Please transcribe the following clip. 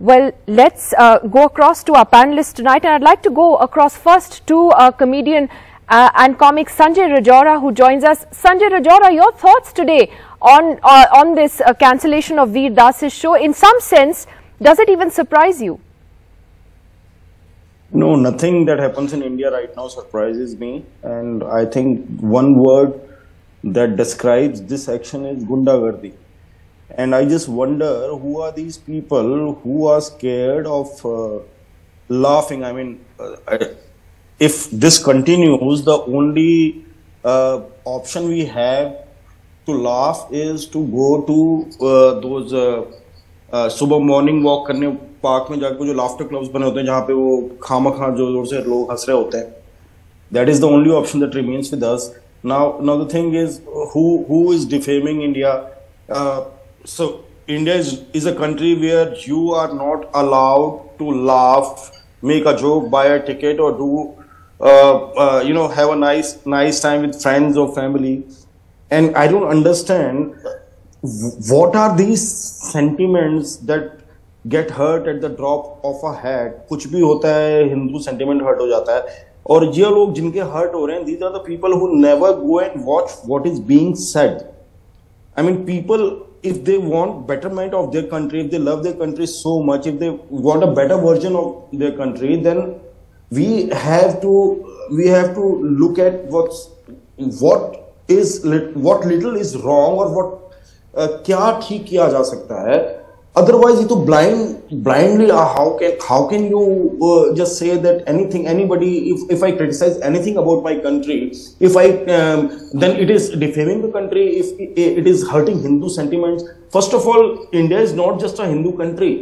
Well, let's uh, go across to our panelists tonight, and I'd like to go across first to uh, comedian uh, and comic Sanjay Rajoura who joins us. Sanjay Rajoura, your thoughts today on uh, on this uh, cancellation of Vir Das's show? In some sense, does it even surprise you? No, nothing that happens in India right now surprises me, and I think one word that describes this action is gundagardi. And I just wonder who are these people who are scared of uh, laughing. I mean, uh, I, if this continues, the only uh, option we have to laugh is to go to uh, those सुबह morning walk करने park में जाकर जो laughter clubs बने होते हैं जहाँ पे वो खामा खा जोर जोर से लोग हंस रहे होते हैं that is the only option that remains with us now now the thing is who who is defaming India so India is, is a country where you are not allowed to laugh, make a joke, buy a ticket, or do uh, uh, you know have a nice nice time with friends or family. And I don't understand what are these sentiments that get hurt at the drop of a hat. कुछ भी होता है Hindu sentiment hurt हो जाता है और ये लोग जिनके hurt हो रहे हैं these are the people who never go and watch what is being said. I mean people if they want betterment of their country, if they love their country so much, if they want a better version of their country, then we have to we have to look at what's what is what little is wrong or what uh, क्या ठीक किया जा सकता है otherwise it blind blindly uh, how can how can you uh, just say that anything anybody if, if i criticize anything about my country if i um, then it is defaming the country if it is hurting hindu sentiments. First of all india is not just a hindu country